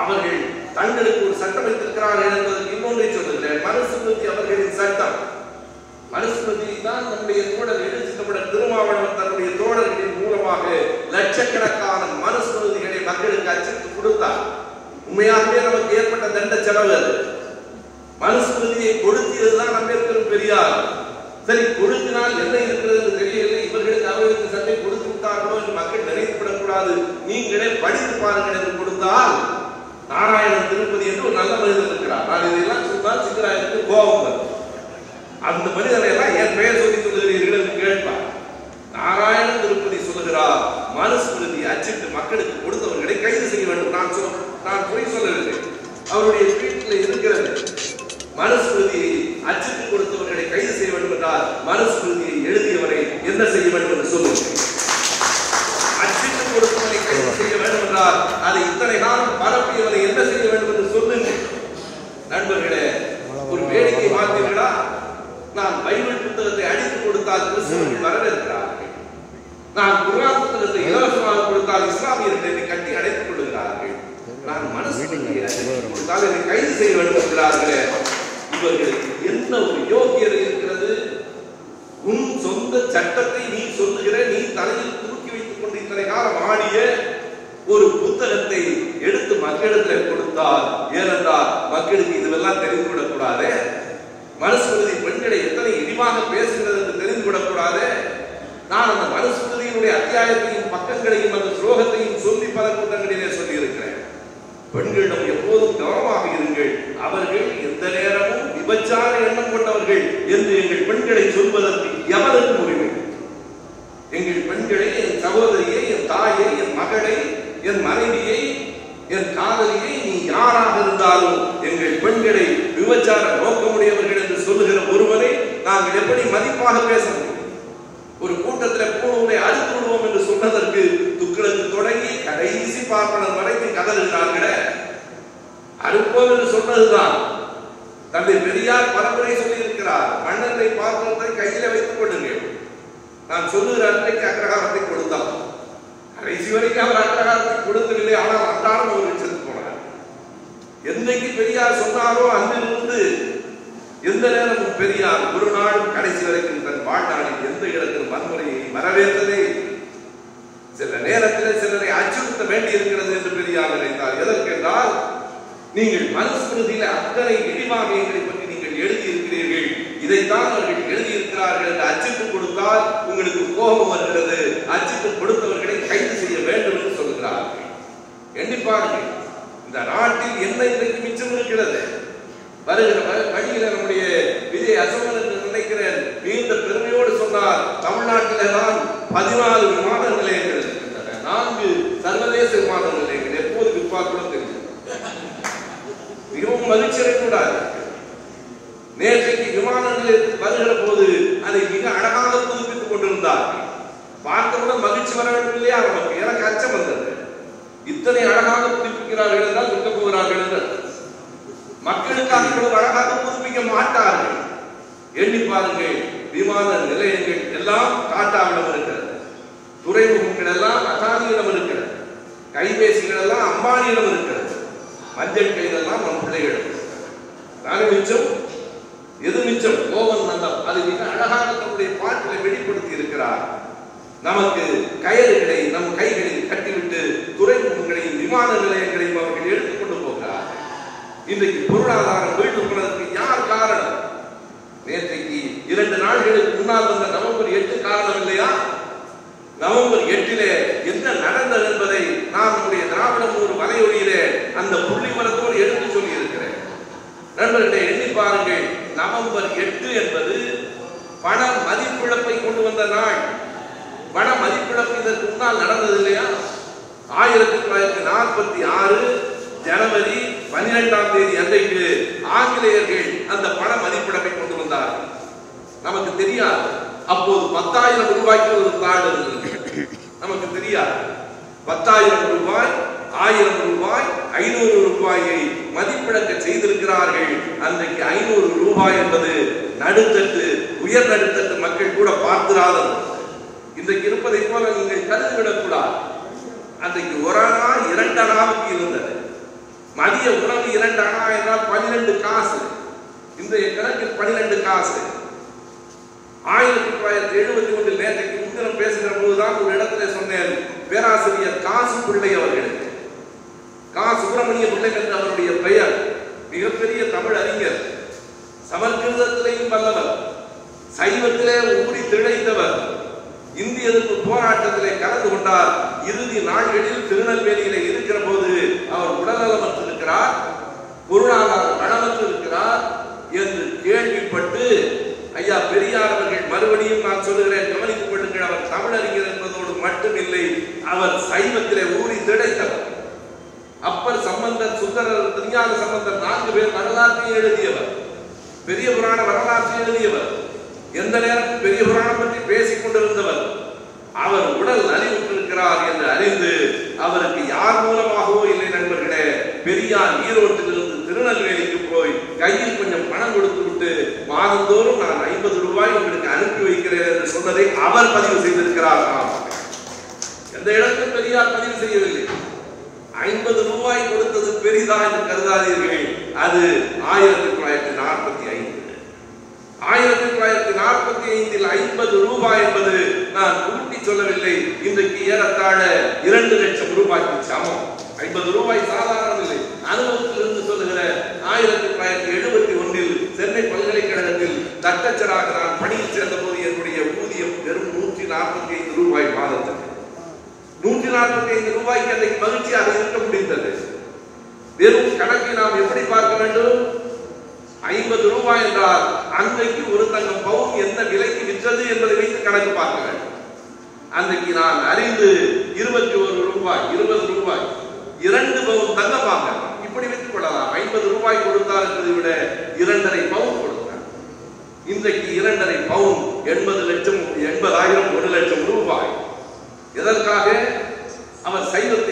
அவர்கள் தங்களுக்கு ஒரு சட்டம் வைத்திருக்கிறார்கள் என்பதற்கு இன்னொன்றை சொல்லுகிறேன். மனுஸ்மிருதி அவர்களின் சட்டம். மனுஸ்மிருதி தான் நம்முடைய தோழர் எழுச்சி திருமாவளவன் தன்னுடைய தோழர்களின் மூலமாக லட்சக்கணக்கான மனுஸ்மிருதிகளை மக்களுக்கு அச்சிட்டு கொடுத்தார். உண்மையாகவே நமக்கு ஏற்பட்ட தண்ட செலவு அது. மனுஸ்மிருதியை கொளுத்தியதுதான் அம்பேத்கரும் பெரியார். சரி கொடுத்தினால் என்ன இருக்கிறது என்று தெரியவில்லை. இவர்களுக்கு அவர்களுக்கு சட்டை கொடுத்து விட்டார்களோ என்று மக்கள் நினைத்துவிடக்கூடாது. நீங்களே படித்து பாருங்கள் என்று கொடுத்தால் நாராயண திருப்பதி என்று ஒரு நல்ல மனிதன் இருக்கிறார். நான் இதெல்லாம் சொன்னால் சித்தராயனுக்கு கோபம் வரும். அந்த மனிதனை எல்லாம் என் பெயர் சொல்லி சொல்லுகிறீர்கள் என்று கேட்பார். நாராயண திருப்பதி சொல்லுகிறார் மனுஸ்மிருதி அச்சிட்டு மக்களுக்கு கொடுத்தவர்களை கைது செய்ய வேண்டும். நான் சொல் நான் பொய் சொல்லவில்லை. அவருடைய வீட்டில் இருக்கிறது. மனுஸ்மிருதியை அச்சிட்டு கொடுத்தவர்களை கைது செய்ய வேண்டும் என்றால் மனுஸ்மிருதியை எழுதியவரை என்ன செய்ய வேண்டும் என்று சொல்லுங்கள் அச்சிட்டு கொடுத்தவரை கைது செய்ய வேண்டும் என்றால் அதை இத்தனை காலம் பரப்பியவரை என்ன செய்ய வேண்டும் என்று சொல்லுங்கள் நண்பர்களே ஒரு வேடிக்கை பார்த்தீர்களா நான் பைபிள் புத்தகத்தை அடித்து கொடுத்தால் கிறிஸ்தவர்கள் வரவேற்கிறார்கள் நான் புத்தகத்தை இலவசமாக கொடுத்தால் இஸ்லாமியர்கள் என்னை கட்டி அடைத்துக் கொள்கிறார்கள் நான் மனசுக்கு கொடுத்தால் என்னை கைது செய்ய வேண்டும் என்கிறார்களே. இவர்களுக்கு என்ன ஒரு யோகியதை இருக்கிறது உன் சொந்த சட்டத்தை நீ சொல்லுகிற நீ தலையில் தூக்கி வைத்துக் கொண்டு இத்தனை காலம் ஆடிய ஒரு புத்தகத்தை எடுத்து மக்களிடத்தில் கொடுத்தால் ஏனென்றால் மக்களுக்கு இதுவெல்லாம் தெரிந்து விடக்கூடாது மனுஸ்மிருதி பெண்களை எத்தனை இனிமாக பேசுகிறது என்று தெரிந்து விடக்கூடாது நான் அந்த மனுஸ்மிருதியினுடைய அத்தியாயத்தையும் பக்கங்களையும் அந்த ஸ்லோகத்தையும் சொல்லி பல கூட்டங்களிலே சொல்லி இருக்கிறேன் பெண்களிடம் எப்போதும் கவனமாக இருங்கள். அவர்கள் எந்த நேரமும் விபச்சார எண்ணம் கொண்டவர்கள் என்று எங்கள் பெண்களை சொல்வதற்கு எவருக்கும் உரிமை. எங்கள் பெண்களை என் சகோதரியை என் தாயை என் மகளை என் மனைவியை என் காதலியை நீ யாராக இருந்தாலும் எங்கள் பெண்களை விபச்சார நோக்கமுடையவர்கள் என்று சொல்லுகிற ஒருவரை நாங்கள் எப்படி மதிப்பாக பேச அனுப்பல் என்றால் கூட அறுப்போம் என்று சொன்னதுதான். தந்தை பெரியார் பலமுறை சொல்லியிருக்கிறார். மன்னரை பார்ப்பதை கையில வைத்துக் கொள்ளுங்கள். நான் சொல்லுகிற அன்றைக்கு அக்ரகாரத்தை கொடுத்தான். கடைசி வரைக்கும் அவர் அக்ரகாரத்தை கொடுக்கவில்லை. ஆனால் அன்றாடம் அவர் செத்து போனார். என்னைக்கு பெரியார் சொன்னாரோ அன்றிலிருந்து எந்த நேரமும் பெரியார் ஒரு நாள் கடைசி வரைக்கும் தன் வாழ்நாளில் எந்த இடத்தில் வன்முறையை வரவேற்றதே சில நேரத்தில் சிலரை அச்சுறுத்த வேண்டி இருக்கிறது என்று பெரியார் நினைத்தார். எதற்கென்றால் நீங்கள் மனுஸ்மிருதியில அத்தனை இழிவாக எங்களை பற்றி நீங்கள் எழுதியிருக்கிறீர்கள். இதைத்தான் அவர்கள் எழுதியிருக்கிறார்கள் என்று அச்சிட்டு கொடுத்தால் உங்களுக்கு கோபம் வருகிறது. அச்சிட்டு கொடுத்தவர்களை கைது செய்ய வேண்டும் என்று சொல்கிறார்கள். எண்ணி பாருங்கள் இந்த நாட்டில் என்ன இன்றைக்கு மிச்சம் இருக்கிறது? வருகிற வ- வழியில நம்முடைய விஜய் அசோகன் என்று நினைக்கிறேன். நீண்ட பெருமையோடு சொன்னார் தமிழ்நாட்டில தான் பதினாலு விமான நிலையங்கள் இருக்கின்றன நான்கு சர்வதேச விமான நிலையங்கள் எப்போது கூட தெரியும் மிகவும் மகிழ்ச்சி அடையக்கூடாது நேற்றைக்கு விமான வருகிற போது அதை மிக அழகாக புதுப்பித்துக் கொண்டிருந்தார். கூட மகிழ்ச்சி வர வேண்டும் இல்லையா நமக்கு? எனக்கு அச்சம் வந்தது. இத்தனை அழகாக புதுப்பிக்கிறார்கள் என்றால் விற்க போகிறார்கள் என்று. மக்களுக்காக இவ்வளவு அழகாக புதுப்பிக்க மாட்டார்கள். எண்ணி பாருங்கள் விமான நிலையங்கள் எல்லாம் டாட்டாவிடம் இருக்கிறது துறைமுகங்கள் எல்லாம் அதானியிடம் கைபேசிகள் எல்லாம் அம்பானியிடம் இருக்கிறது. மஞ்சள் கைதெல்லாம் நம் பிள்ளைகளும் தானே மிச்சம்? எது மிச்சம்? கோவன் நந்தம் அது மிக அழகாக தன்னுடைய பாட்டிலை வெளிப்படுத்தி இருக்கிறார். நமக்கு கயறுகளை நம் கைகளில் கட்டிவிட்டு துறைமுகங்களையும் விமான நிலையங்களையும் அவர்கள் எடுத்துக்கொண்டு போகிறார். இன்றைக்கு பொருளாதாரம் வீழ்ந்து போனதற்கு யார் காரணம்? நேற்றைக்கு இரண்டு நாட்களுக்கு முன்னால் வந்த நவம்பர் எட்டு காரணம் இல்லையா? நவம்பர் எட்டிலே என்ன நடந்தது என்பதை நான் நம்முடைய திராவிடம் ஒரு வலையொலியிலே அந்த புள்ளி மரத்தோடு எடுத்து சொல்லி இருக்கிறேன் நண்பர்களே எண்ணி பாருங்கள். நவம்பர் எட்டு என்பது பண மதிப்பிழப்பை கொண்டு வந்த நாள். பண மதிப்பிழப்பு இதற்கு முன்னால் நடந்தது இல்லையா? ஆயிரத்தி தொள்ளாயிரத்தி நாற்பத்தி ஆறு ஜனவரி பன்னிரெண்டாம் தேதி அன்றைக்கு ஆங்கிலேயர்கள் அந்த பண மதிப்பிழப்பை கொண்டு வந்தார்கள். நமக்கு தெரியாது. அப்போது பத்தாயிரம் ரூபாய்க்கு ஒரு கார்டு இருந்தது. நமக்கு தெரியாது. பத்தாயிரம் ரூபாய் ஆயிரம் ரூபாய் ஐநூறு ரூபாயை மதிப்பிழக்க செய்திருக்கிறார்கள். அன்றைக்கு ஐநூறு ரூபாய் என்பது நடுத்தட்டு உயர் நடுத்தட்டு மக்கள் கூட பார்த்திராதது. இன்றைக்கு இருப்பதை போல நீங்கள் கருதிவிடக்கூடாது. அன்றைக்கு ஒரு அணா இரண்டு அணாவுக்கு இருந்தது. மதிய உணவு இரண்டு அணா என்றால் பனிரெண்டு காசு. இன்றைய கணக்கில் பனிரெண்டு காசு. ஆயிரத்தி தொள்ளாயிரத்தி எழுபத்தி ஒன்றில் நேற்றைக்கு முன்தினம் பேசுகிற போதுதான் ஒரு இடத்துல சொன்னேன் பேராசிரியர் காசு பிள்ளை அவர்கள். கா சுப்பிரமணிய பிள்ளை என்ற அவருடைய பெயர். மிகப்பெரிய தமிழ் அறிஞர். சமஸ்கிருதத்திலேயும் வல்லவர். சைவத்திலே ஊறி திளைத்தவர். இந்திய எதிர்ப்பு போராட்டத்திலே கலந்து கொண்டார். இறுதி நாட்களில் திருநெல்வேலியில இருக்கிற போது அவர் உடல்நலமற்று இருக்கிறார் பொருளாதார வளமற்று இருக்கிறார் என்று கேள்விப்பட்டு ஐயா பெரியார் அவர்கள் மறுபடியும் நான் சொல்லுகிறேன் கவனித்துக் கொள்ளுங்கள் அவர் தமிழறிஞர் என்பதோடு மட்டுமில்லை அவர் சைவத்திலே ஊறி திடைத்தவர். அப்பர் சம்பந்தர் சுந்தரர் திருஞான சம்பந்தர் நான்கு பேர் வரலாற்றை எழுதியவர். பெரிய புராண வரலாற்றை எழுதியவர். எந்த நேரம் பெரிய புராணம் பற்றி பேசிக் கொண்டிருந்தவர். அவர் உடல் நலிவுற்றிருக்கிறார் என்று அறிந்து அவருக்கு யார் மூலமாகவோ இல்லை நண்பர்களே பெரியார் ஈரோட்டிலிருந்து திருநெல்வேலிக்கு போய் கையில் கொஞ்சம் பணம் கொடுத்து விட்டு மாதந்தோறும் நான் ஐம்பது ரூபாய் உங்களுக்கு அனுப்பி வைக்கிறேன் என்று சொன்னதை அவர் பதிவு செய்திருக்கிறார். இந்த இடத்தில் பெரியார் பதிவு செய்யவில்லை. ஐம்பது ரூபாய் கொடுத்தது பெரிதா என்று கருதாதீர்கள். அது ஆயிரத்தி தொள்ளாயிரத்தி நாற்பத்தி ஐந்து. ஆயிரத்தி தொள்ளாயிரத்தி நாற்பத்தி ஐந்தில் ஐம்பது ரூபாய் என்பது நான் கூட்டி சொல்லவில்லை. இன்றைக்கு ஏறத்தாழ இரண்டு லட்சம் ரூபாய்க்கு சமம். ஐம்பது ரூபாய் சாதாரணம் இல்லை அனுபவத்திலிருந்து சொல்லுகிற ஆயிரத்தி தொள்ளாயிரத்தி எழுபத்தி ஒன்றில் சென்னை பல்கலைக்கழகத்தில் தட்டச்சராக நான் பணியில் சேர்ந்த போது என்னுடைய ஊதியம் வெறும் நூற்றி நாற்பத்தி ஐந்து ரூபாய் மாதத்துக்கு நூற்றி நாற்பத்தி ஐந்து ரூபாய்க்கு அன்றைக்கு மகிழ்ச்சியாக இருக்க முடிந்தது. வெறும் கணக்கை நாம் எப்படி பார்க்க வேண்டும்? ஐம்பது ரூபாய் என்றால் அன்றைக்கு ஒரு தங்கம் பவுன் என்ன விலைக்கு விற்றது என்பதை வைத்து கணக்கு பார்க்க வேண்டும். அன்றைக்கு நான் அறிந்து இருபத்தி ஒரு ரூபாய் இருபது ரூபாய் இரண்டு பவுன் தங்கம் வாங்கலாம் இப்படி வைத்துக் கொள்ளலாம். ஐம்பது ரூபாய் கொடுத்தால் என்பதை விட இரண்டரை பவுன் கொடுத்தார் இன்றைக்கு இரண்டரை பவுன் எண்பது லட்சம் எண்பதாயிரம் ஒரு லட்சம் ரூபாய். எதற்காக?